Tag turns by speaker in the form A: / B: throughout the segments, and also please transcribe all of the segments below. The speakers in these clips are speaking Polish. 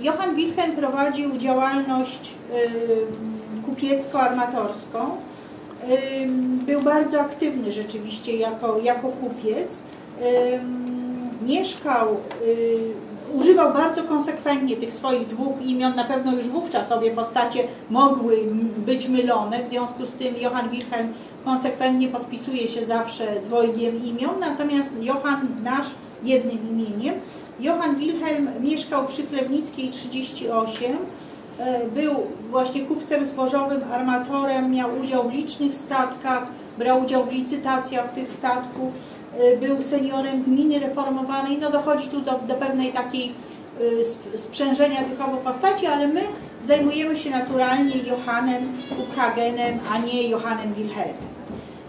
A: Johann Wilhelm prowadził działalność kupiecko-armatorską. Był bardzo aktywny rzeczywiście jako, jako kupiec. Mieszkał, y, używał bardzo konsekwentnie tych swoich dwóch imion. Na pewno już wówczas obie postacie mogły być mylone. W związku z tym Johann Wilhelm konsekwentnie podpisuje się zawsze dwojgiem imion. Natomiast Johann nasz jednym imieniem. Johann Wilhelm mieszkał przy Chlewnickiej 38. E, Był właśnie kupcem zbożowym, armatorem, miał udział w licznych statkach, brał udział w licytacjach tych statków, e, był seniorem gminy reformowanej. No dochodzi tu do, do pewnej takiej e, sp- sprzężenia tych obu postaci, ale my zajmujemy się naturalnie Johannem Ukhagenem, a nie Johannem Wilhelmem.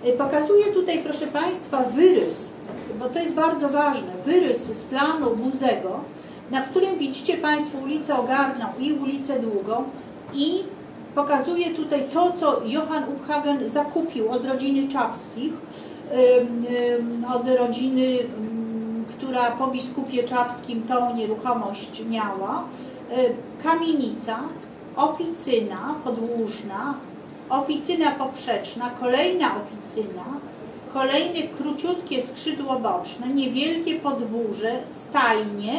A: Y, Pokazuję tutaj, proszę Państwa, wyrys, bo to jest bardzo ważne, wyrys z planu Buzego, na którym widzicie Państwo ulicę Ogarną i ulicę Długą i pokazuję tutaj to, co Johann Ukhagen zakupił od rodziny Czapskich, od rodziny, która po biskupie Czapskim tą nieruchomość miała, Y, kamienica, oficyna podłużna, oficyna poprzeczna, kolejna oficyna, kolejne króciutkie skrzydło boczne, niewielkie podwórze, stajnie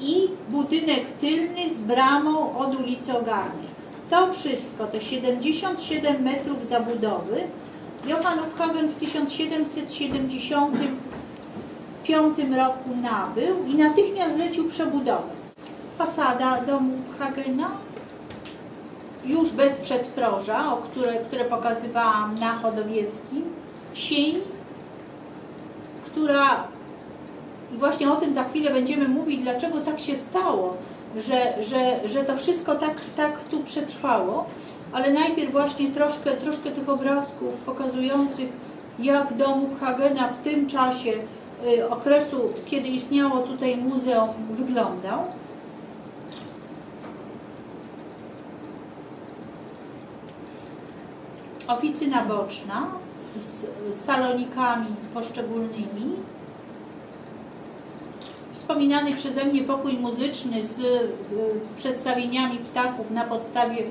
A: i budynek tylny z bramą od ulicy Ogarnej. To wszystko, te 77 metrów zabudowy, Johann Ukhagen w 1775 roku nabył i natychmiast zlecił przebudowę. Fasada domu Ukhagena, już bez przedproża, o które, które pokazywałam na Chodowieckim, sień, która, i właśnie o tym za chwilę będziemy mówić, dlaczego tak się stało, że, że, że to wszystko tak, tak tu przetrwało, ale najpierw właśnie troszkę, troszkę tych obrazków pokazujących, jak dom Hagena w tym czasie y, okresu, kiedy istniało tutaj muzeum, wyglądał. Oficyna boczna z salonikami poszczególnymi. Wspominany przeze mnie pokój muzyczny z y, przedstawieniami ptaków na podstawie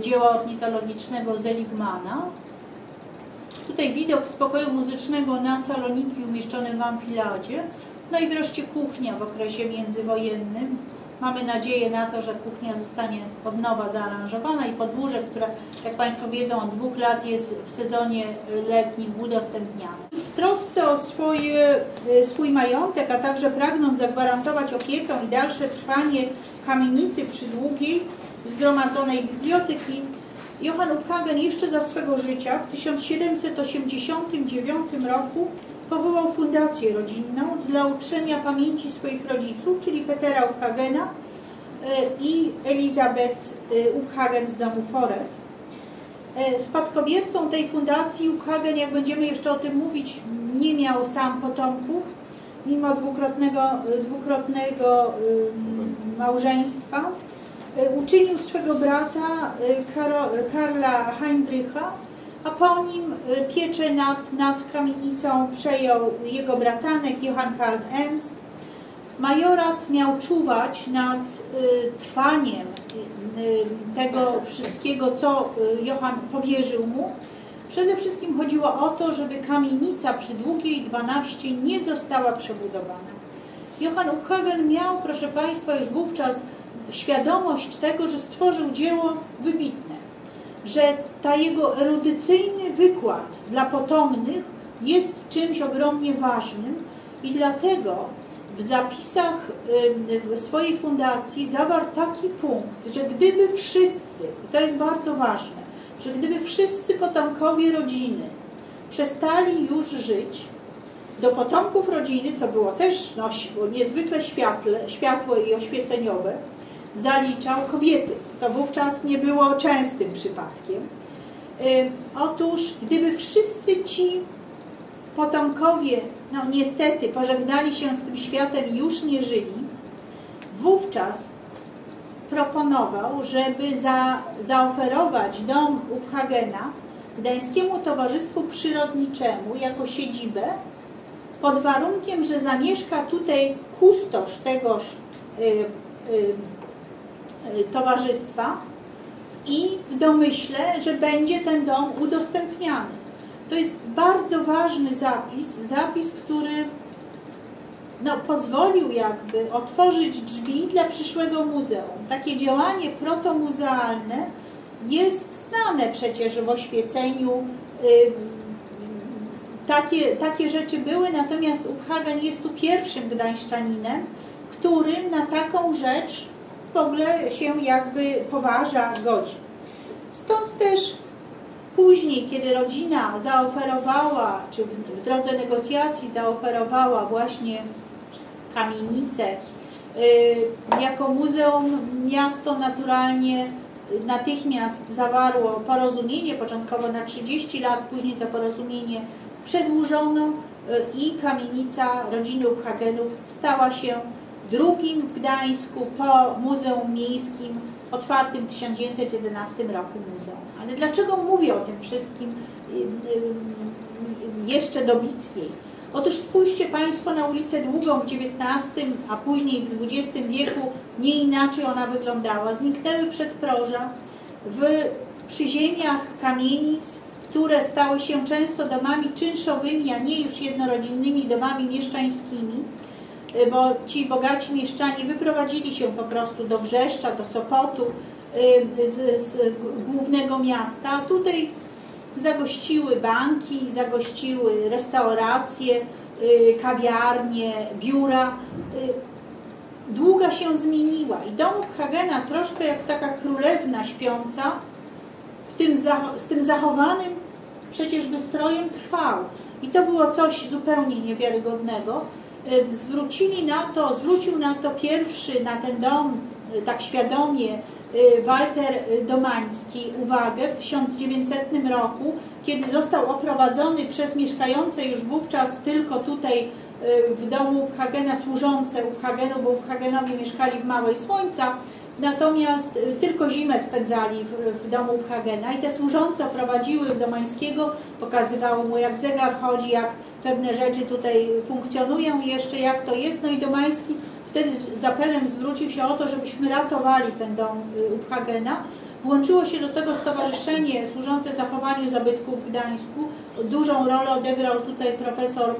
A: dzieła ornitologicznego Zeligmana. Tutaj widok z pokoju muzycznego na saloniki umieszczone w amfiladzie. No i wreszcie kuchnia w okresie międzywojennym. Mamy nadzieję na to, że kuchnia zostanie od nowa zaaranżowana i podwórze, które, jak Państwo wiedzą, od dwóch lat jest w sezonie letnim udostępniane. W trosce o swoje, y, swój majątek, a także pragnąc zagwarantować opiekę i dalsze trwanie kamienicy przydługiej zgromadzonej biblioteki, Johann Ukhagen jeszcze za swego życia w 1789 roku powołał fundację rodzinną dla uczczenia pamięci swoich rodziców, czyli Petera Ukhagena y, i Elizabeth y, Ukhagen z domu Foret. Y, Spadkobiercą tej fundacji Ukhagen, jak będziemy jeszcze o tym mówić, nie miał sam potomków, mimo dwukrotnego, dwukrotnego małżeństwa. Uczynił swego brata Karla Heinricha, a po nim y, pieczę nad, nad kamienicą przejął jego bratanek Johann Karl Ernst. Majorat miał czuwać nad y, trwaniem y, tego wszystkiego, co Johann powierzył mu. Przede wszystkim chodziło o to, żeby kamienica przy Długiej 12 nie została przebudowana. Johann Ukhagen miał, proszę Państwa, już wówczas świadomość tego, że stworzył dzieło wybitne, że ta jego erudycyjny wykład dla potomnych jest czymś ogromnie ważnym i dlatego w zapisach swojej fundacji zawarł taki punkt, że gdyby wszyscy, i to jest bardzo ważne, że gdyby wszyscy potomkowie rodziny przestali już żyć, do potomków rodziny, co było też no, niezwykle światle, światłe i oświeceniowe, zaliczał kobiety, co wówczas nie było częstym przypadkiem. Y, Otóż, gdyby wszyscy ci potomkowie, no niestety, pożegnali się z tym światem i już nie żyli, wówczas proponował, żeby za, zaoferować dom Uphagena Gdańskiemu Towarzystwu Przyrodniczemu jako siedzibę, pod warunkiem, że zamieszka tutaj kustosz tegoż towarzystwa i w domyśle, że będzie ten dom udostępniany. To jest bardzo ważny zapis, zapis, który no, pozwolił jakby otworzyć drzwi dla przyszłego muzeum. Takie działanie protomuzealne jest znane przecież w oświeceniu. Takie, takie rzeczy były, natomiast Uphagen jest tu pierwszym gdańszczaninem, który na taką rzecz w ogóle się jakby poważa, godzi. Stąd też później, kiedy rodzina zaoferowała, czy w drodze negocjacji zaoferowała właśnie kamienicę y, jako muzeum, miasto naturalnie natychmiast zawarło porozumienie, początkowo na 30 lat, później to porozumienie przedłużono y, i kamienica rodziny Uphagenów stała się drugim w Gdańsku po Muzeum Miejskim otwartym w 1911 roku muzeum. Ale dlaczego mówię o tym wszystkim jeszcze dobitniej? Otóż spójrzcie Państwo na ulicę Długą w XIX, a później w XX wieku nie inaczej ona wyglądała. Zniknęły przedproża w przyziemiach kamienic, które stały się często domami czynszowymi, a nie już jednorodzinnymi domami mieszczańskimi bo ci bogaci mieszczanie wyprowadzili się po prostu do Wrzeszcza, do Sopotu, y, z, z głównego miasta, a tutaj zagościły banki, zagościły restauracje, y, kawiarnie, biura. Długa się zmieniła i dom Hagena troszkę jak taka królewna śpiąca w tym, z tym zachowanym przecież wystrojem trwał. I to było coś zupełnie niewiarygodnego. Y, zwrócili na to, zwrócił na to pierwszy, na ten dom, y, tak świadomie y, Walter Domański uwagę w 1900 roku, kiedy został oprowadzony przez mieszkające już wówczas tylko tutaj w domu Uphagena służące Uphagenu, bo Uphagenowie mieszkali w Małej Słońca, natomiast tylko zimę spędzali w, w domu Uphagena i te służące oprowadziły Domańskiego, pokazywały mu jak zegar chodzi, jak pewne rzeczy tutaj funkcjonują jeszcze, jak to jest. No i Domański wtedy z apelem zwrócił się o to, żebyśmy ratowali ten dom y, Uphagena. Włączyło się do tego stowarzyszenie służące zachowaniu zabytków w Gdańsku. Dużą rolę odegrał tutaj profesor y,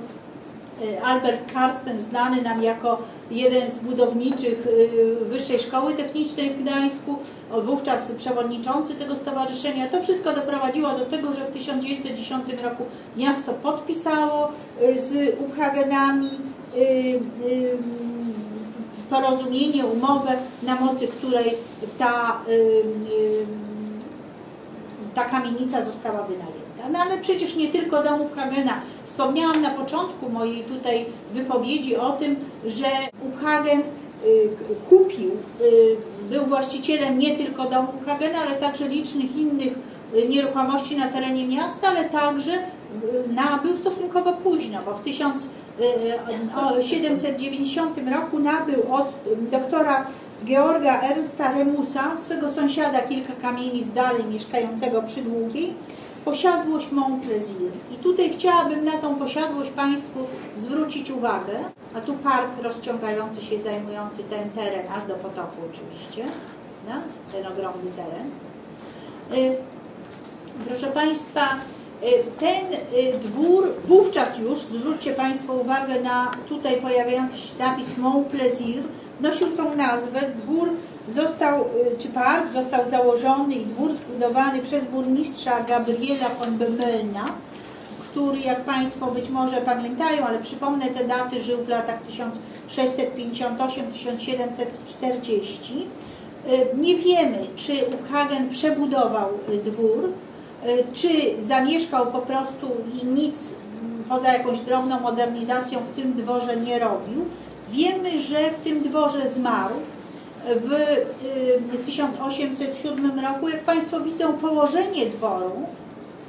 A: Albert Karsten, znany nam jako jeden z budowniczych y, Wyższej Szkoły Technicznej w Gdańsku, wówczas przewodniczący tego stowarzyszenia. To wszystko doprowadziło do tego, że w 1910 roku miasto podpisało y, z Uphagenami y, porozumienie, umowę, na mocy której ta, ta kamienica została wynajęta. No ale przecież nie tylko dom Uphagena. Wspomniałam na początku mojej tutaj wypowiedzi o tym, że Uphagen y, kupił, y, był właścicielem nie tylko domu Uphagena, ale także licznych innych y, nieruchomości na terenie miasta, ale także nabył stosunkowo późno, bo w 1790 roku nabył od doktora Georga Ernsta Remusa, swego sąsiada kilka kamienic dalej, mieszkającego przy Długiej, posiadłość Montplaisir. I tutaj chciałabym na tą posiadłość Państwu zwrócić uwagę, a tu park rozciągający się, zajmujący ten teren, aż do potoku oczywiście, no, ten ogromny teren. Y, proszę Państwa, y, ten y, dwór, wówczas już, zwróćcie Państwo uwagę na tutaj pojawiający się napis Montplaisir, nosił tą nazwę, dwór został, y, czy park został założony i dwór zbudowany przez burmistrza Gabriela von Bemelna, który, jak Państwo być może pamiętają, ale przypomnę te daty, żył w latach 1658-1740. Y, nie wiemy, czy Ukhagen przebudował y, dwór, czy zamieszkał po prostu i nic poza jakąś drobną modernizacją w tym dworze nie robił. Wiemy, że w tym dworze zmarł, w 1807 y, roku, jak Państwo widzą, położenie dworu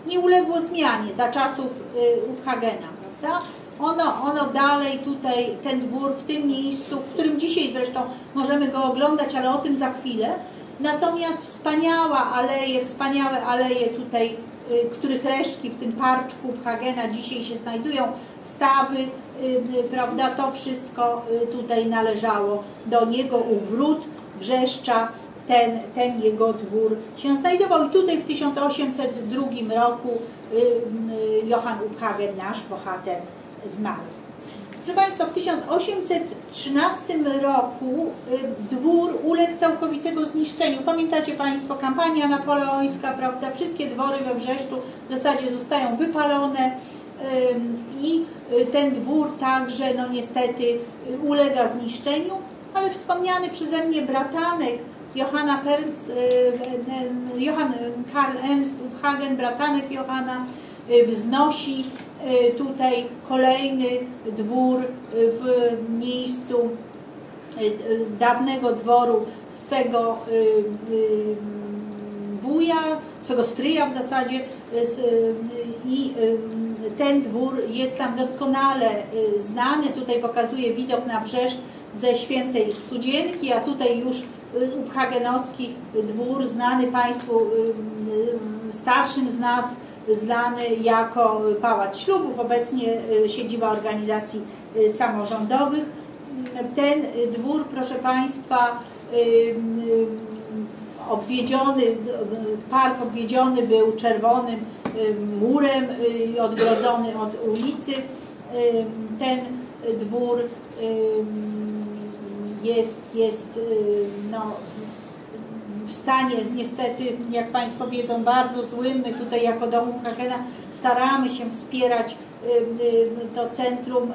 A: nie uległo zmianie za czasów y, Uphagena, prawda? Ono, ono dalej tutaj, ten dwór w tym miejscu, w którym dzisiaj zresztą możemy go oglądać, ale o tym za chwilę. Natomiast wspaniała aleje, wspaniałe aleje tutaj, y, których resztki w tym parczku Uphagena dzisiaj się znajdują, stawy prawda, to wszystko tutaj należało do niego, Uwrót, Wrzeszcza, ten, ten jego dwór się znajdował. I tutaj w 1802 roku Johann Uphagen, nasz bohater, zmarł. Proszę Państwa, w 1813 roku dwór uległ całkowitego zniszczeniu. Pamiętacie Państwo, kampania napoleońska, prawda? Wszystkie dwory we Wrzeszczu w zasadzie zostają wypalone i ten dwór także, no niestety, ulega zniszczeniu, ale wspomniany przeze mnie bratanek Johanna Perls, Johann Karl Ernst Hagen, bratanek Johanna, wznosi tutaj kolejny dwór w miejscu dawnego dworu swego wuja, swego stryja w zasadzie i ten dwór jest tam doskonale znany. Tutaj pokazuje widok na Brzesz ze Świętej Studzienki, a tutaj już Uphagenowski dwór znany Państwu starszym z nas, znany jako Pałac Ślubów, obecnie siedziba organizacji samorządowych. Ten dwór, proszę Państwa, obwiedziony, park obwiedziony był czerwonym murem odgrodzony od ulicy. Ten dwór jest, jest no, w stanie niestety, jak Państwo wiedzą, bardzo złym. My tutaj jako Dom Hagena staramy się wspierać to Centrum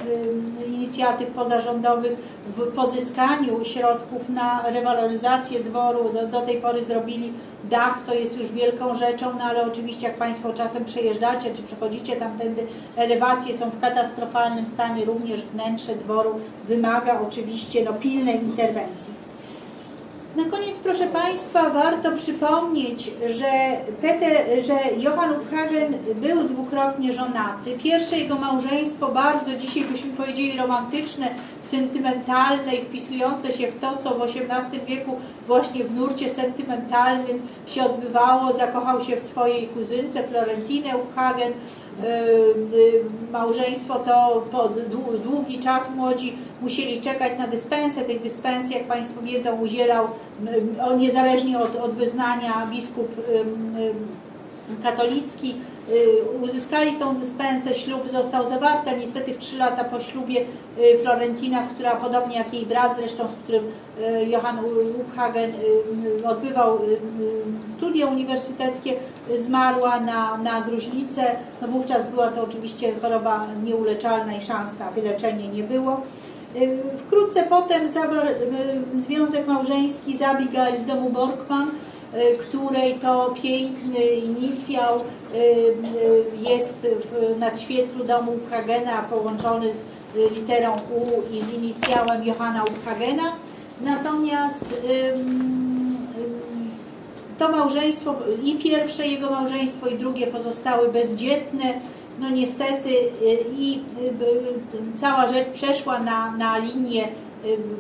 A: Inicjatyw Pozarządowych w pozyskaniu środków na rewaloryzację dworu. Do, do, tej pory zrobili dach, co jest już wielką rzeczą, no ale oczywiście jak Państwo czasem przejeżdżacie, czy przechodzicie tamtędy, elewacje są w katastrofalnym stanie, również wnętrze dworu wymaga oczywiście no, pilnej interwencji. Na koniec, proszę Państwa, warto przypomnieć, że, Peter, że Johann Uphagen był dwukrotnie żonaty. Pierwsze jego małżeństwo, bardzo dzisiaj byśmy powiedzieli romantyczne, sentymentalne i wpisujące się w to, co w XVIII wieku właśnie w nurcie sentymentalnym się odbywało. Zakochał się w swojej kuzynce Florentine Uphagen. E, e, małżeństwo to po długi czas młodzi musieli czekać na dyspensę. Tej dyspensy, jak Państwo wiedzą, udzielał niezależnie od, od wyznania biskup katolicki y, uzyskali tą dyspensę, ślub został zawarty, niestety w trzy lata po ślubie y, Florentina, która podobnie jak jej brat zresztą, z którym y, Johann Uphagen odbywał studia uniwersyteckie, zmarła na, na gruźlicę. No wówczas była to oczywiście choroba nieuleczalna i szans na wyleczenie nie było. Wkrótce potem zawarł związek małżeński z Abigail z domu Borkman, której to piękny inicjał y, y, jest w nadświetlu domu Uphagena połączony z literą U i z inicjałem Johanna Uphagena. Natomiast to małżeństwo, i pierwsze jego małżeństwo, i drugie pozostały bezdzietne. No niestety i cała rzecz przeszła na, na linię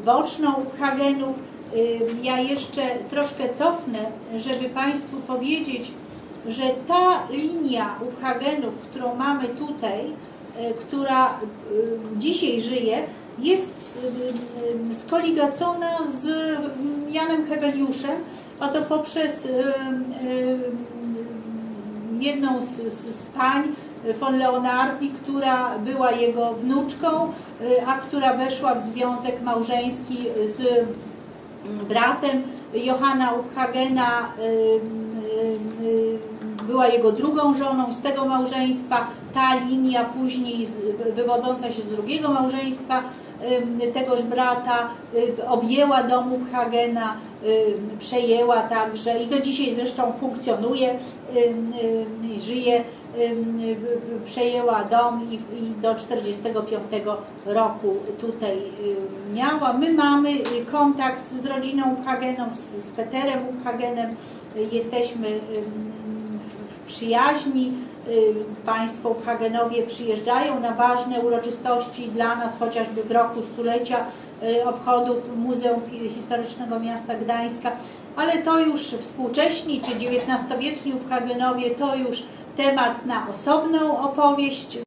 A: boczną Hagenów ja jeszcze troszkę cofnę, żeby Państwu powiedzieć, że ta linia Uphagenów, którą mamy tutaj, e, która dzisiaj żyje, jest skoligacona z Janem Heweliuszem, a to poprzez jedną z, z, z pań von Leonardi, która była jego wnuczką, a która weszła w związek małżeński z bratem Johanna Uphagena była jego drugą żoną z tego małżeństwa. Ta linia później wywodząca się z drugiego małżeństwa tegoż brata objęła dom Uphagena, przejęła także i do dzisiaj zresztą funkcjonuje, żyje przejęła dom i, do 1945 roku tutaj miała. My mamy kontakt z rodziną Uphagenów, z, Peterem Uphagenem, jesteśmy w przyjaźni. Państwo Uphagenowie przyjeżdżają na ważne uroczystości dla nas, chociażby w roku stulecia obchodów Muzeum Historycznego Miasta Gdańska, ale to już współcześni czy XIX-wieczni Uphagenowie to już temat na osobną opowieść.